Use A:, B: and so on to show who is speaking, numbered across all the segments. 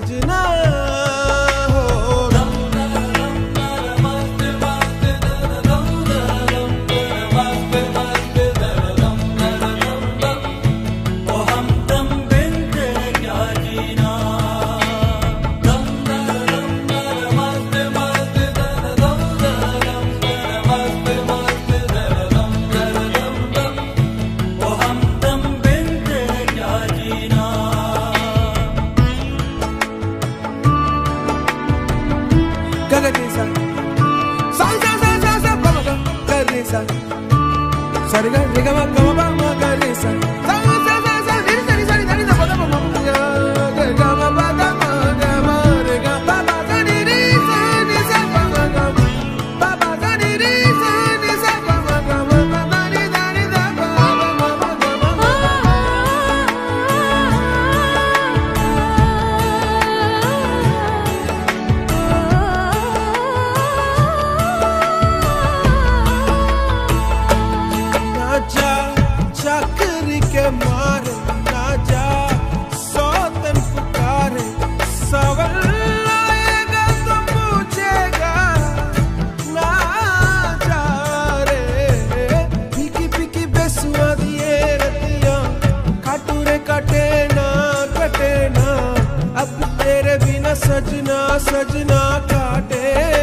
A: tacına されがれがわかわば तेरे बिना सजना सजना काटे।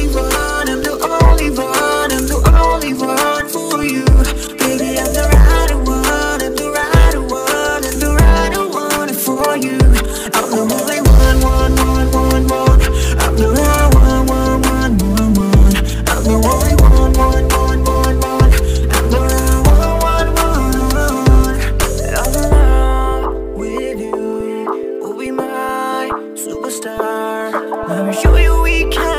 B: only one, I'm the only one, I'm the only one for you. Baby, I'm the right one, I'm the right one, I'm the right one for you. I'm the only one, one, one, one, one. I'm the right one, one, one, one, one. I'm the only one, one, one, one, one. I'm the right one, one, one, one. I'm in love with you, will be my superstar. Let me show you we can.